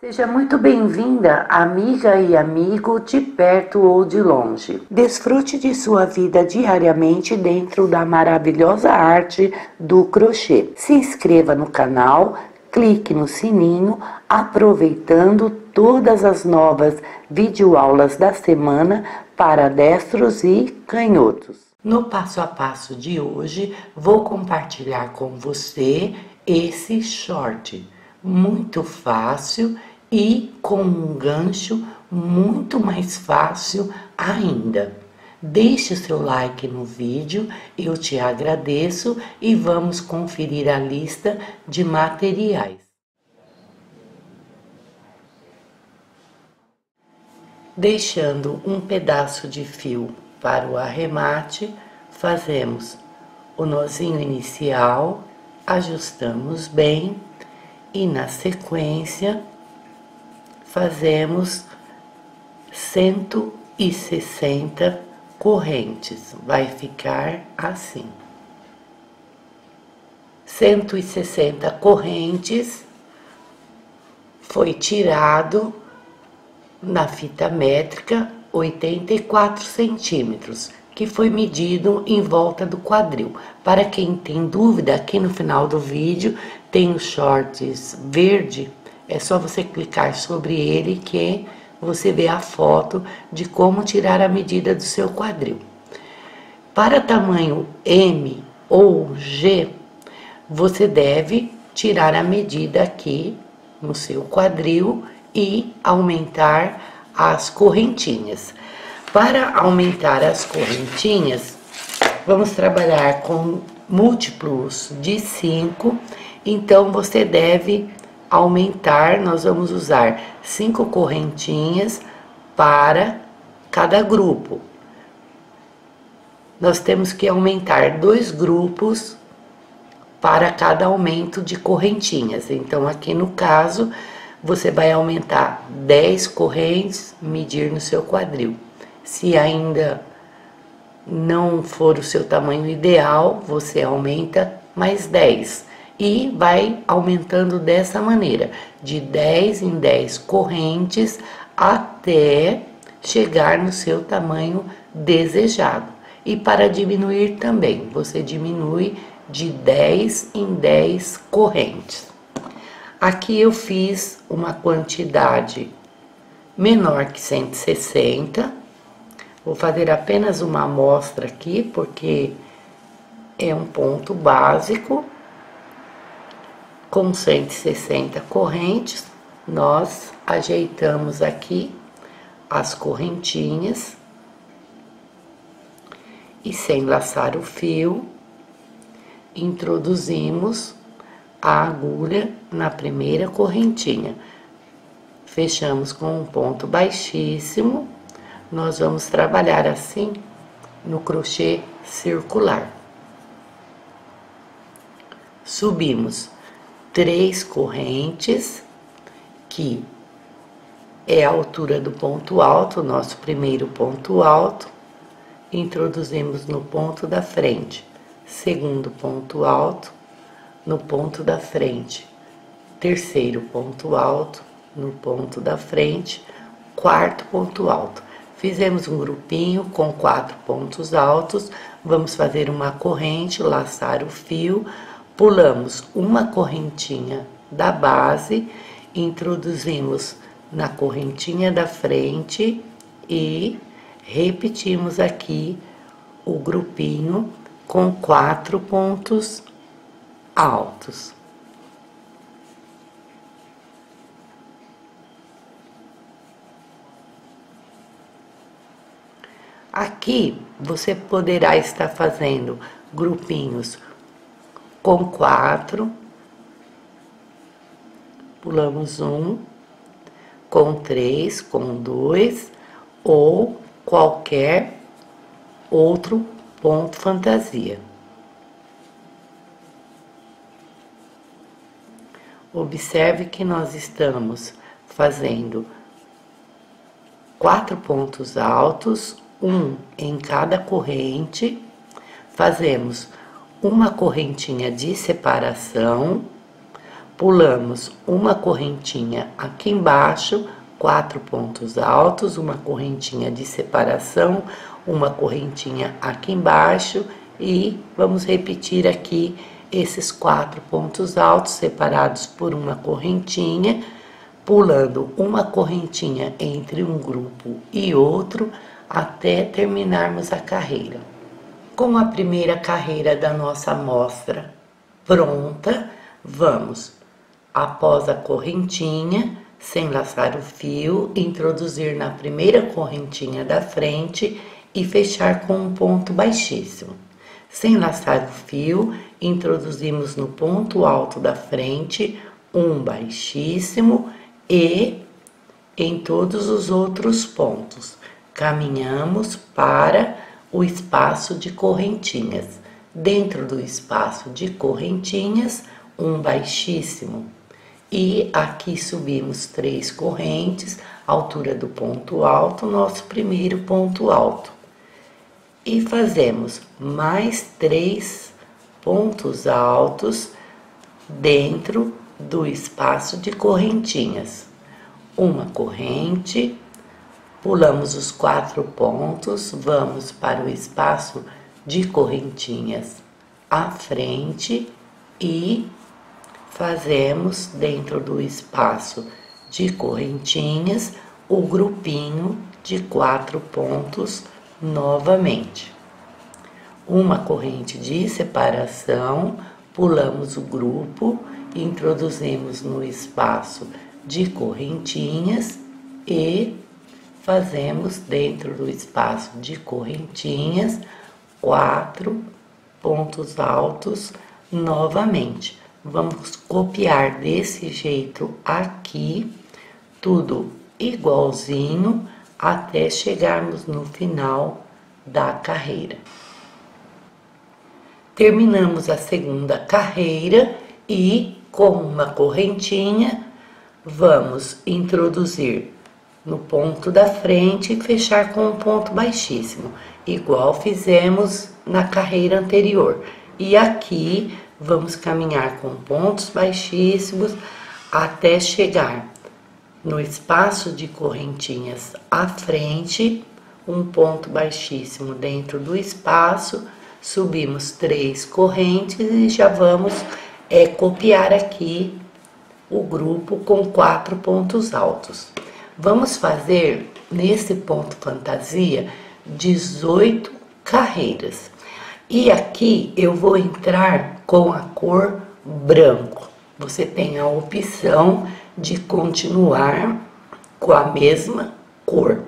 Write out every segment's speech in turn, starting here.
Seja muito bem-vinda, amiga e amigo de perto ou de longe. Desfrute de sua vida diariamente dentro da maravilhosa arte do crochê. Se inscreva no canal, clique no sininho, aproveitando todas as novas videoaulas da semana para destros e canhotos. No passo a passo de hoje, vou compartilhar com você esse short muito fácil e com um gancho muito mais fácil ainda. Deixe seu like no vídeo, eu te agradeço e vamos conferir a lista de materiais. Deixando um pedaço de fio para o arremate, fazemos o nozinho inicial, ajustamos bem e na sequência fazemos 160 correntes. Vai ficar assim. 160 correntes foi tirado na fita métrica 84 centímetros, que foi medido em volta do quadril. Para quem tem dúvida, aqui no final do vídeo tem os shorts verde é só você clicar sobre ele que você vê a foto de como tirar a medida do seu quadril. Para tamanho M ou G, você deve tirar a medida aqui no seu quadril e aumentar as correntinhas. Para aumentar as correntinhas, vamos trabalhar com múltiplos de 5, então você deve aumentar, nós vamos usar cinco correntinhas para cada grupo. Nós temos que aumentar dois grupos para cada aumento de correntinhas. Então, aqui no caso, você vai aumentar 10 correntes, medir no seu quadril. Se ainda não for o seu tamanho ideal, você aumenta mais 10 e vai aumentando dessa maneira, de 10 em 10 correntes até chegar no seu tamanho desejado. E para diminuir também, você diminui de 10 em 10 correntes. Aqui eu fiz uma quantidade menor que 160. Vou fazer apenas uma amostra aqui, porque é um ponto básico com 160 correntes, nós ajeitamos aqui as correntinhas e sem laçar o fio, introduzimos a agulha na primeira correntinha. Fechamos com um ponto baixíssimo, nós vamos trabalhar assim no crochê circular. Subimos três correntes, que é a altura do ponto alto, nosso primeiro ponto alto, introduzimos no ponto da frente, segundo ponto alto, no ponto da frente, terceiro ponto alto, no ponto da frente, quarto ponto alto. Fizemos um grupinho com quatro pontos altos, vamos fazer uma corrente, laçar o fio, pulamos uma correntinha da base, introduzimos na correntinha da frente e repetimos aqui o grupinho com quatro pontos altos. Aqui você poderá estar fazendo grupinhos com quatro, pulamos um, com três, com dois, ou qualquer outro ponto fantasia. Observe que nós estamos fazendo quatro pontos altos, um em cada corrente, fazemos uma correntinha de separação, pulamos uma correntinha aqui embaixo, quatro pontos altos, uma correntinha de separação, uma correntinha aqui embaixo e vamos repetir aqui esses quatro pontos altos separados por uma correntinha, pulando uma correntinha entre um grupo e outro até terminarmos a carreira. Com a primeira carreira da nossa amostra pronta, vamos, após a correntinha, sem laçar o fio, introduzir na primeira correntinha da frente e fechar com um ponto baixíssimo. Sem laçar o fio, introduzimos no ponto alto da frente um baixíssimo e em todos os outros pontos. Caminhamos para o espaço de correntinhas. Dentro do espaço de correntinhas, um baixíssimo. E aqui subimos três correntes, altura do ponto alto, nosso primeiro ponto alto. E fazemos mais três pontos altos dentro do espaço de correntinhas. Uma corrente, pulamos os quatro pontos, vamos para o espaço de correntinhas à frente e fazemos dentro do espaço de correntinhas o grupinho de quatro pontos novamente. Uma corrente de separação, pulamos o grupo, introduzimos no espaço de correntinhas e fazemos dentro do espaço de correntinhas quatro pontos altos novamente. Vamos copiar desse jeito aqui, tudo igualzinho, até chegarmos no final da carreira. Terminamos a segunda carreira e com uma correntinha vamos introduzir no ponto da frente e fechar com um ponto baixíssimo, igual fizemos na carreira anterior. E aqui vamos caminhar com pontos baixíssimos até chegar no espaço de correntinhas à frente, um ponto baixíssimo dentro do espaço, subimos três correntes e já vamos é, copiar aqui o grupo com quatro pontos altos. Vamos fazer nesse ponto fantasia 18 carreiras. E aqui eu vou entrar com a cor branco. Você tem a opção de continuar com a mesma cor.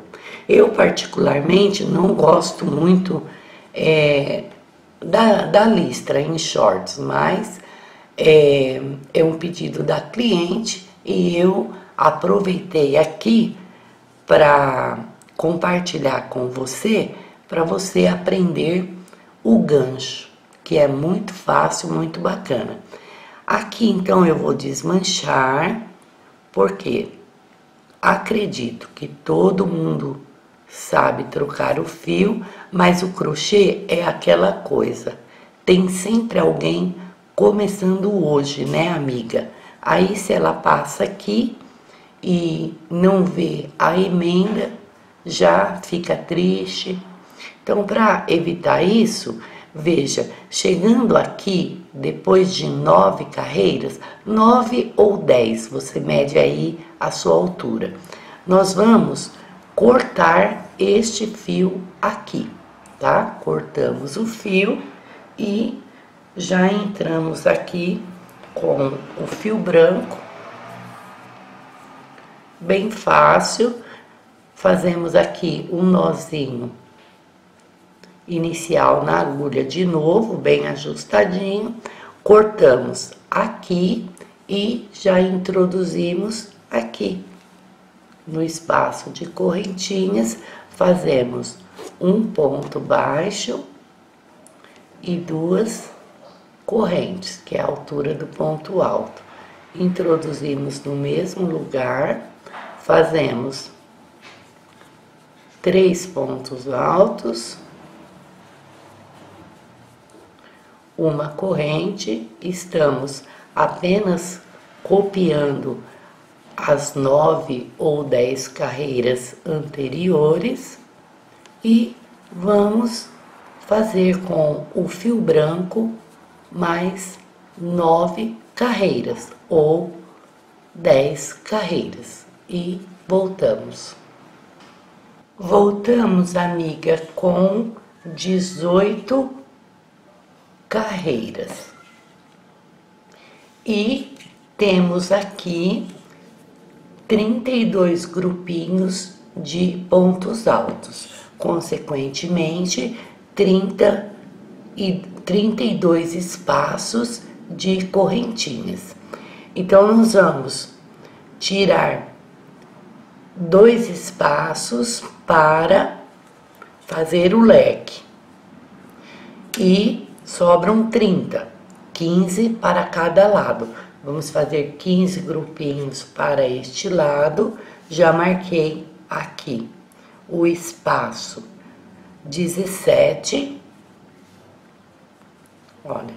Eu, particularmente, não gosto muito é, da, da listra em shorts, mas é, é um pedido da cliente e eu aproveitei aqui para compartilhar com você, para você aprender o gancho, que é muito fácil, muito bacana. Aqui então eu vou desmanchar, porque acredito que todo mundo sabe trocar o fio, mas o crochê é aquela coisa. Tem sempre alguém começando hoje, né, amiga? Aí se ela passa aqui e não vê a emenda, já fica triste. Então, para evitar isso, veja, chegando aqui, depois de nove carreiras, nove ou dez, você mede aí a sua altura. Nós vamos cortar este fio aqui, tá? Cortamos o fio e já entramos aqui com o fio branco, bem fácil. Fazemos aqui um nozinho inicial na agulha de novo, bem ajustadinho. Cortamos aqui e já introduzimos aqui no espaço de correntinhas. Fazemos um ponto baixo e duas correntes, que é a altura do ponto alto. Introduzimos no mesmo lugar, fazemos três pontos altos, uma corrente, estamos apenas copiando as nove ou dez carreiras anteriores e vamos fazer com o fio branco mais nove carreiras ou dez carreiras e voltamos. Voltamos, amiga, com 18 carreiras. E temos aqui 32 grupinhos de pontos altos. Consequentemente, 30 e 32 espaços de correntinhas. Então, nós vamos tirar dois espaços para fazer o leque. E sobram 30, 15 para cada lado. Vamos fazer 15 grupinhos para este lado. Já marquei aqui o espaço 17. Olha,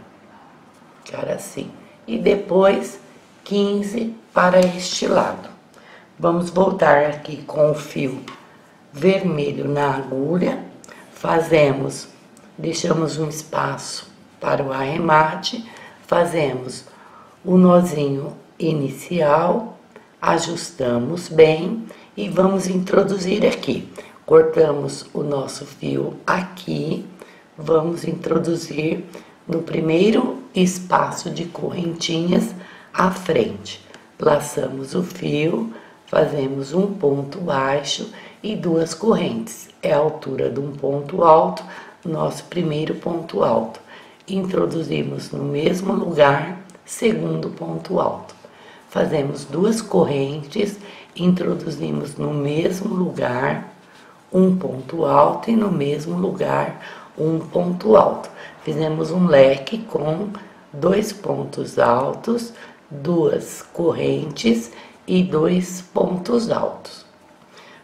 cara assim. E depois 15 para este lado. Vamos voltar aqui com o fio vermelho na agulha, fazemos, deixamos um espaço para o arremate, fazemos o nozinho inicial, ajustamos bem e vamos introduzir aqui. Cortamos o nosso fio aqui, vamos introduzir no primeiro espaço de correntinhas à frente. Laçamos o fio, fazemos um ponto baixo e duas correntes. É a altura de um ponto alto, nosso primeiro ponto alto. Introduzimos no mesmo lugar, segundo ponto alto. Fazemos duas correntes, introduzimos no mesmo lugar, um ponto alto e no mesmo lugar, um ponto alto. Fizemos um leque com dois pontos altos, duas correntes e dois pontos altos.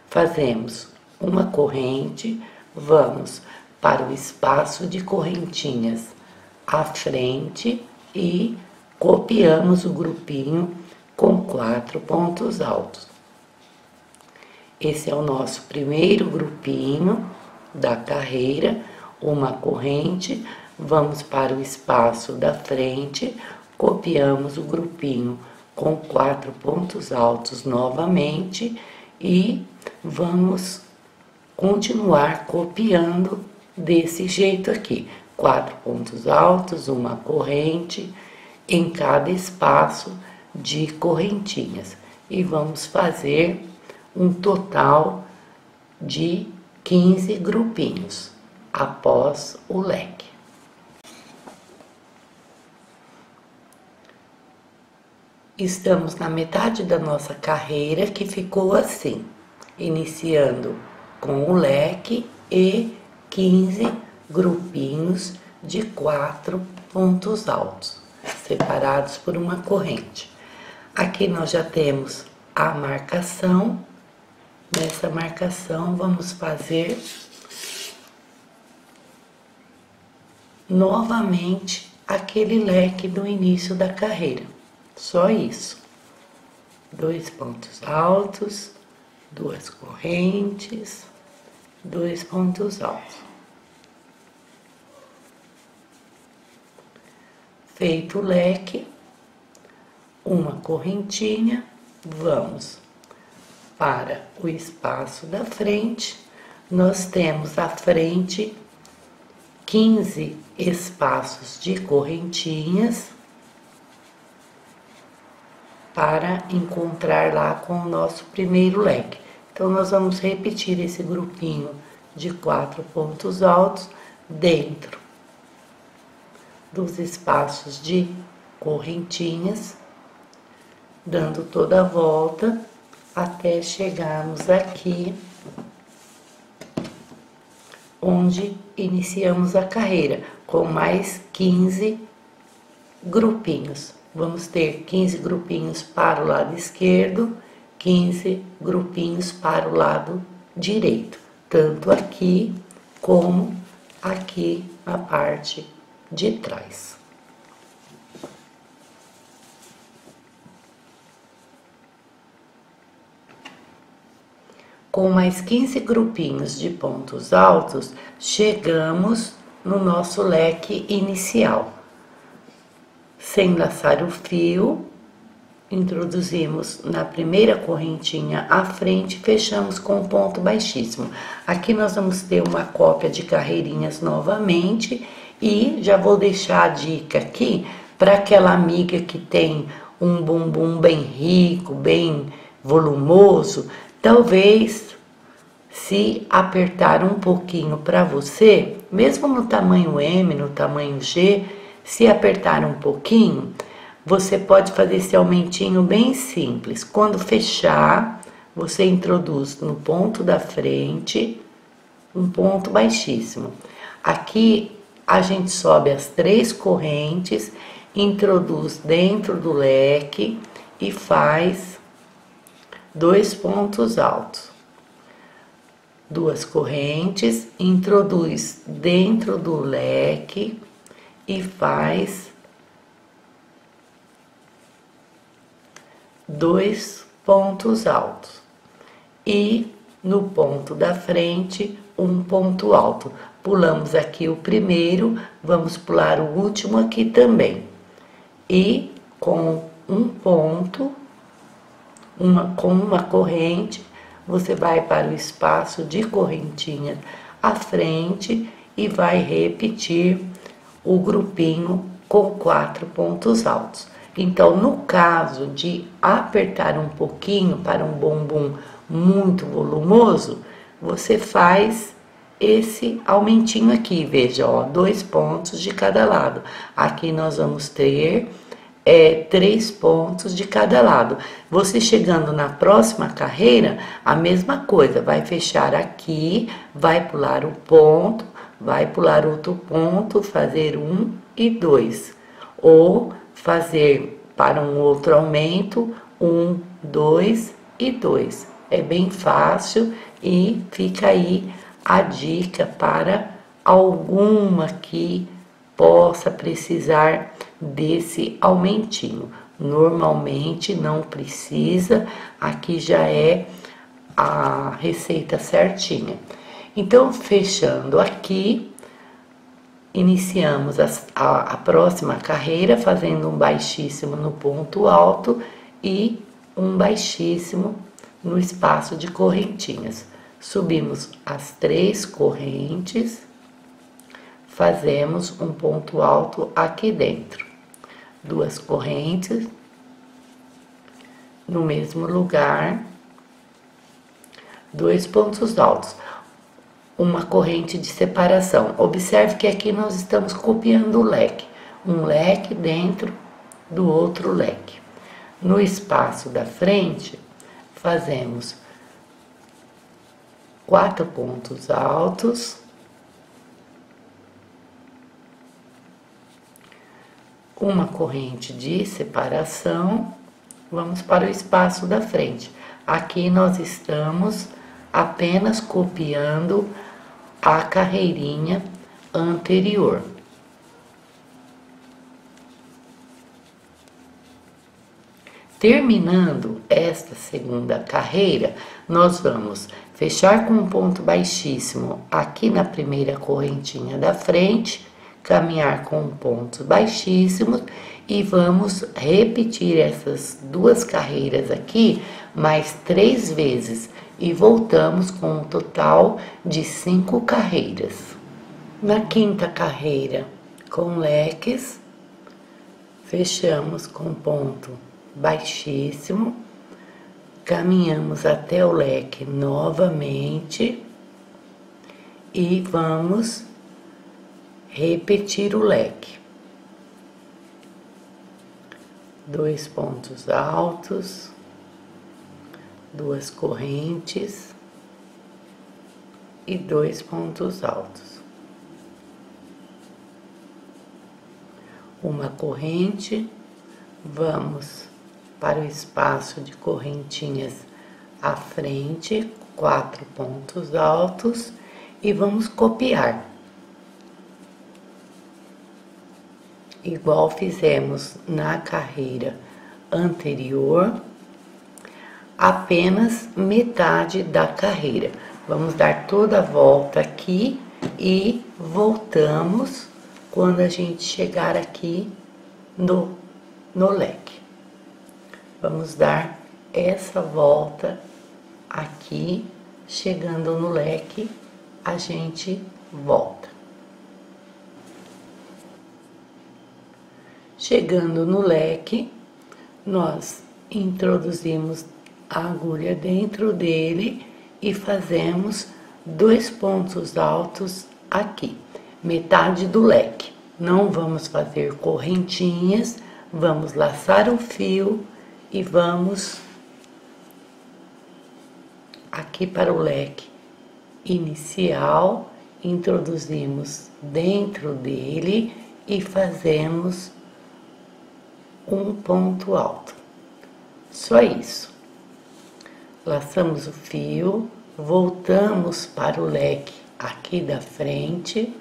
Fazemos uma corrente, vamos para o espaço de correntinhas à frente e copiamos o grupinho com quatro pontos altos. Esse é o nosso primeiro grupinho da carreira, uma corrente, vamos para o espaço da frente, copiamos o grupinho com quatro pontos altos novamente e vamos continuar copiando desse jeito aqui. Quatro pontos altos, uma corrente em cada espaço de correntinhas. E vamos fazer um total de 15 grupinhos após o leque. Estamos na metade da nossa carreira que ficou assim, iniciando com o leque e 15 grupinhos de quatro pontos altos, separados por uma corrente. Aqui nós já temos a marcação. Nessa marcação, vamos fazer novamente aquele leque do início da carreira. Só isso. Dois pontos altos, duas correntes, dois pontos altos. Feito o leque, uma correntinha, vamos para o espaço da frente. Nós temos à frente 15 espaços de correntinhas para encontrar lá com o nosso primeiro leque. Então, nós vamos repetir esse grupinho de quatro pontos altos dentro dos espaços de correntinhas, dando toda a volta até chegarmos aqui onde iniciamos a carreira com mais 15 grupinhos vamos ter 15 grupinhos para o lado esquerdo, 15 grupinhos para o lado direito, tanto aqui como aqui na parte de trás. Com mais 15 grupinhos de pontos altos, chegamos no nosso leque inicial. Sem laçar o fio, introduzimos na primeira correntinha à frente, fechamos com um ponto baixíssimo. Aqui nós vamos ter uma cópia de carreirinhas novamente e já vou deixar a dica aqui para aquela amiga que tem um bumbum bem rico, bem volumoso, talvez se apertar um pouquinho para você, mesmo no tamanho M, no tamanho G, se apertar um pouquinho, você pode fazer esse aumentinho bem simples. Quando fechar, você introduz no ponto da frente um ponto baixíssimo. Aqui a gente sobe as três correntes, introduz dentro do leque e faz dois pontos altos. Duas correntes, introduz dentro do leque e faz dois pontos altos e no ponto da frente um ponto alto. Pulamos aqui o primeiro, vamos pular o último aqui também. E com um ponto, uma, com uma corrente, você vai para o espaço de correntinha à frente e vai repetir o grupinho com quatro pontos altos. Então, no caso de apertar um pouquinho para um bumbum muito volumoso, você faz esse aumentinho aqui, veja, ó, dois pontos de cada lado. Aqui nós vamos ter é, três pontos de cada lado. Você chegando na próxima carreira, a mesma coisa, vai fechar aqui, vai pular o ponto, vai pular outro ponto, fazer um e dois. Ou fazer para um outro aumento, um, dois e dois. É bem fácil e fica aí a dica para alguma que possa precisar desse aumentinho. Normalmente não precisa, aqui já é a receita certinha. Então, fechando aqui, Iniciamos a, a, a próxima carreira fazendo um baixíssimo no ponto alto e um baixíssimo no espaço de correntinhas. Subimos as três correntes, fazemos um ponto alto aqui dentro. Duas correntes no mesmo lugar, dois pontos altos uma corrente de separação. Observe que aqui nós estamos copiando o leque, um leque dentro do outro leque. No espaço da frente, fazemos quatro pontos altos, uma corrente de separação, vamos para o espaço da frente. Aqui nós estamos apenas copiando a carreirinha anterior. Terminando esta segunda carreira, nós vamos fechar com um ponto baixíssimo aqui na primeira correntinha da frente, caminhar com pontos baixíssimos e vamos repetir essas duas carreiras aqui mais três vezes e voltamos com um total de cinco carreiras. Na quinta carreira, com leques, fechamos com ponto baixíssimo, caminhamos até o leque novamente e vamos repetir o leque. Dois pontos altos duas correntes e dois pontos altos. Uma corrente, vamos para o espaço de correntinhas à frente, quatro pontos altos e vamos copiar. Igual fizemos na carreira anterior apenas metade da carreira. Vamos dar toda a volta aqui e voltamos quando a gente chegar aqui no, no leque. Vamos dar essa volta aqui, chegando no leque, a gente volta. Chegando no leque, nós introduzimos a agulha dentro dele e fazemos dois pontos altos aqui, metade do leque. Não vamos fazer correntinhas, vamos laçar o fio e vamos aqui para o leque inicial, introduzimos dentro dele e fazemos um ponto alto. Só isso. Laçamos o fio, voltamos para o leque aqui da frente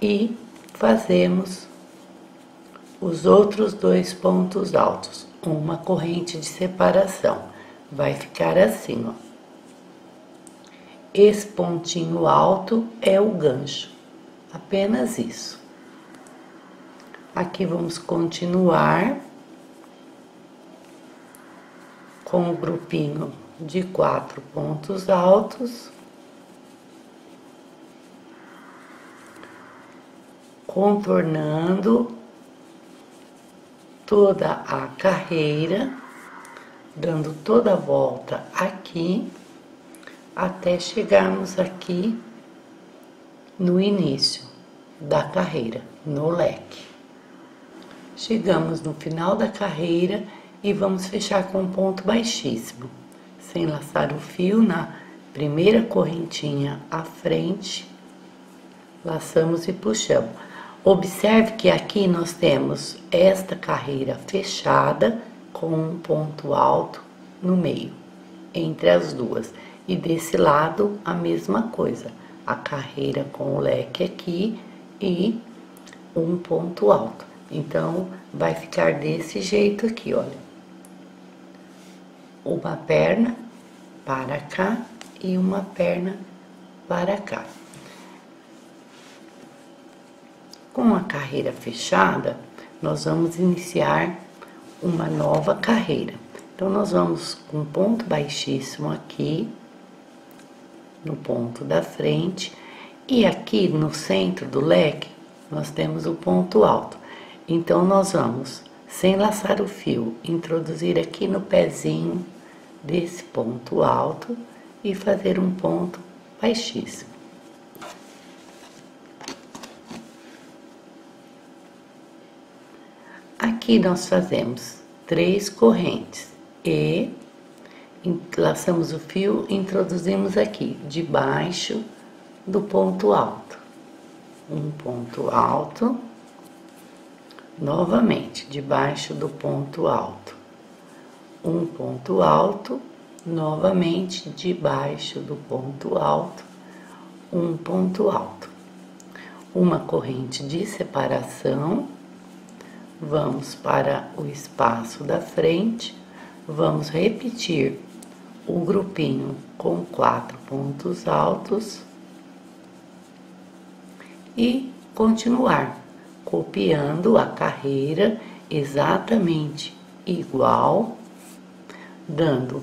e fazemos os outros dois pontos altos, uma corrente de separação. Vai ficar assim, ó. Esse pontinho alto é o gancho, apenas isso. Aqui vamos continuar com o grupinho de quatro pontos altos. Contornando toda a carreira, dando toda a volta aqui até chegarmos aqui no início da carreira, no leque. Chegamos no final da carreira e vamos fechar com um ponto baixíssimo, sem laçar o fio na primeira correntinha à frente, laçamos e puxamos. Observe que aqui nós temos esta carreira fechada com um ponto alto no meio, entre as duas. E desse lado a mesma coisa, a carreira com o leque aqui e um ponto alto. Então, vai ficar desse jeito aqui, olha. Uma perna para cá e uma perna para cá. Com a carreira fechada, nós vamos iniciar uma nova carreira. Então, nós vamos com ponto baixíssimo aqui, no ponto da frente, e aqui no centro do leque, nós temos o ponto alto. Então, nós vamos, sem laçar o fio, introduzir aqui no pezinho desse ponto alto e fazer um ponto baixíssimo. Aqui nós fazemos três correntes e laçamos o fio, introduzimos aqui debaixo do ponto alto. Um ponto alto, novamente debaixo do ponto alto. Um ponto alto, novamente debaixo do ponto alto. Um ponto alto. Uma corrente de separação vamos para o espaço da frente, vamos repetir o grupinho com quatro pontos altos e continuar copiando a carreira exatamente igual, dando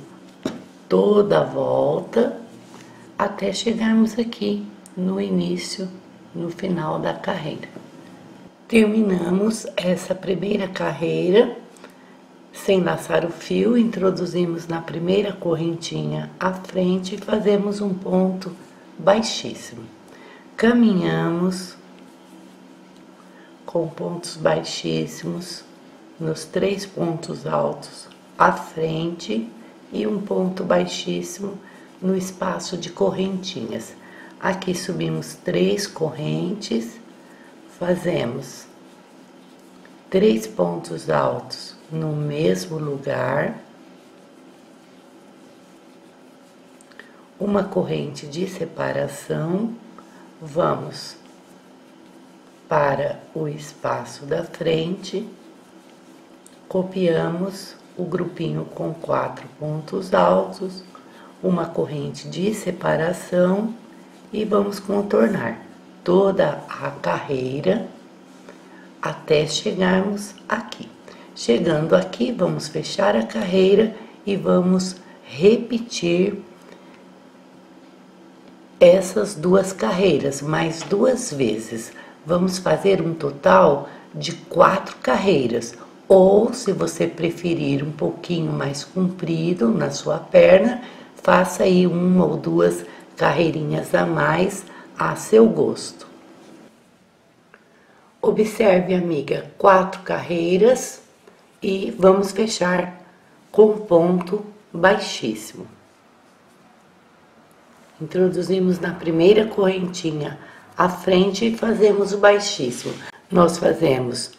toda a volta até chegarmos aqui no início, no final da carreira terminamos essa primeira carreira sem laçar o fio, introduzimos na primeira correntinha à frente e fazemos um ponto baixíssimo. Caminhamos com pontos baixíssimos nos três pontos altos à frente e um ponto baixíssimo no espaço de correntinhas. Aqui subimos três correntes fazemos três pontos altos no mesmo lugar, uma corrente de separação, vamos para o espaço da frente, copiamos o grupinho com quatro pontos altos, uma corrente de separação e vamos contornar toda a carreira até chegarmos aqui. Chegando aqui, vamos fechar a carreira e vamos repetir essas duas carreiras mais duas vezes. Vamos fazer um total de quatro carreiras, ou se você preferir um pouquinho mais comprido na sua perna, faça aí uma ou duas carreirinhas a mais a seu gosto. Observe, amiga, quatro carreiras e vamos fechar com ponto baixíssimo. Introduzimos na primeira correntinha à frente e fazemos o baixíssimo. Nós fazemos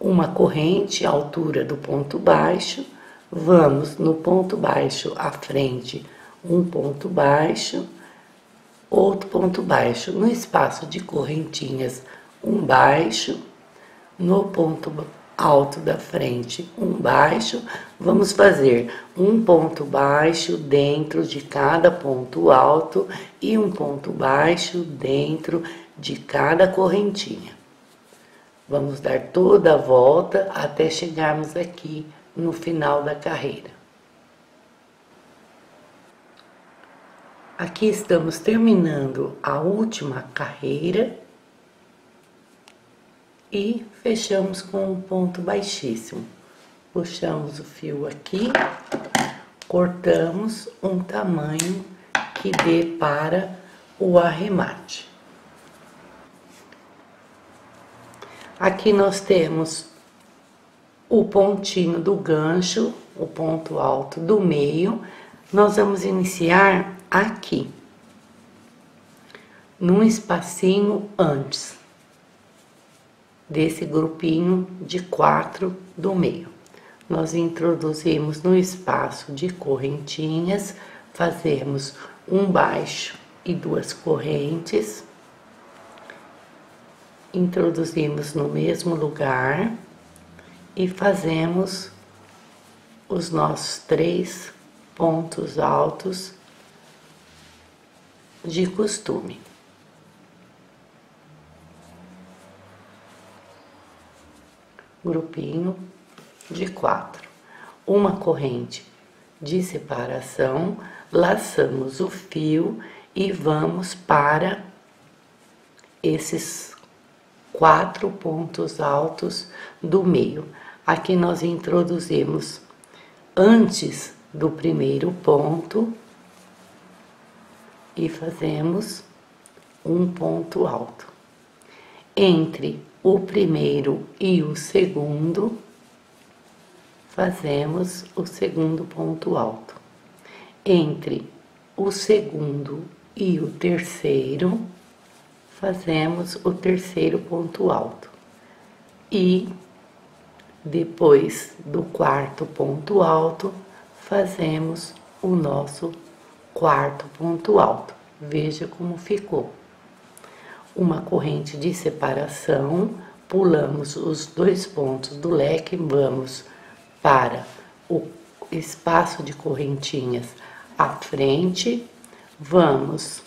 uma corrente à altura do ponto baixo, vamos no ponto baixo à frente, um ponto baixo, outro ponto baixo, no espaço de correntinhas, um baixo, no ponto alto da frente, um baixo, vamos fazer um ponto baixo dentro de cada ponto alto e um ponto baixo dentro de cada correntinha. Vamos dar toda a volta até chegarmos aqui no final da carreira. Aqui estamos terminando a última carreira e fechamos com um ponto baixíssimo. Puxamos o fio aqui, cortamos um tamanho que dê para o arremate. Aqui nós temos o pontinho do gancho, o ponto alto do meio. Nós vamos iniciar aqui, num espacinho antes desse grupinho de quatro do meio. Nós introduzimos no espaço de correntinhas, fazemos um baixo e duas correntes introduzimos no mesmo lugar e fazemos os nossos três pontos altos de costume. Grupinho de quatro, uma corrente de separação, laçamos o fio e vamos para esses quatro pontos altos do meio. Aqui nós introduzimos antes do primeiro ponto e fazemos um ponto alto. Entre o primeiro e o segundo, fazemos o segundo ponto alto. Entre o segundo e o terceiro, fazemos o terceiro ponto alto. E depois do quarto ponto alto, fazemos o nosso quarto ponto alto. Veja como ficou. Uma corrente de separação, pulamos os dois pontos do leque, vamos para o espaço de correntinhas à frente, vamos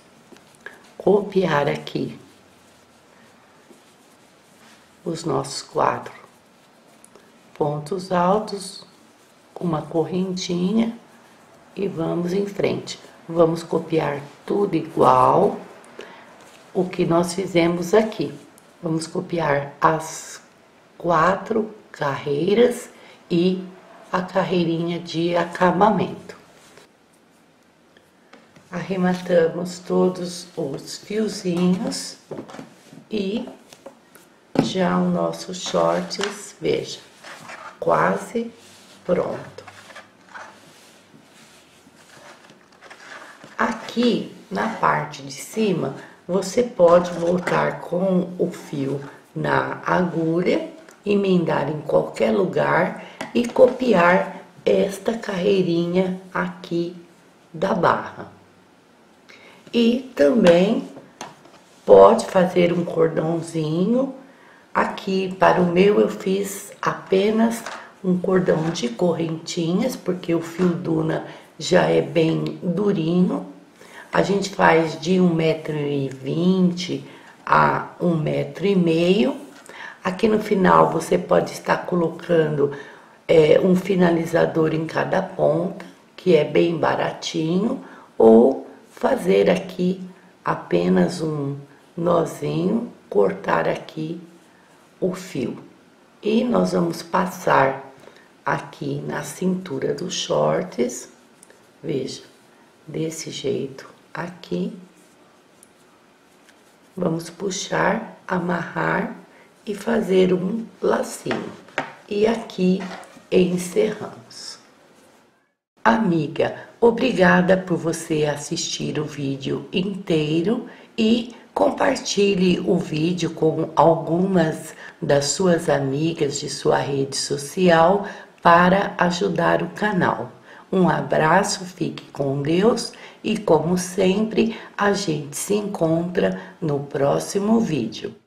copiar aqui os nossos quatro pontos altos, uma correntinha e vamos em frente. Vamos copiar tudo igual o que nós fizemos aqui. Vamos copiar as quatro carreiras e a carreirinha de acabamento. Arrematamos todos os fiozinhos e já o nosso shorts, veja, quase pronto. Aqui na parte de cima, você pode voltar com o fio na agulha, emendar em qualquer lugar e copiar esta carreirinha aqui da barra. E também pode fazer um cordãozinho Aqui, para o meu, eu fiz apenas um cordão de correntinhas, porque o fio Duna já é bem durinho. A gente faz de um metro e vinte a um metro e meio. Aqui no final você pode estar colocando é, um finalizador em cada ponta, que é bem baratinho, ou fazer aqui apenas um nozinho, cortar aqui o fio. E nós vamos passar aqui na cintura dos shorts, veja, desse jeito aqui. Vamos puxar, amarrar e fazer um lacinho. E aqui encerramos. Amiga, obrigada por você assistir o vídeo inteiro e compartilhe o vídeo com algumas das suas amigas de sua rede social para ajudar o canal. Um abraço, fique com Deus e, como sempre, a gente se encontra no próximo vídeo.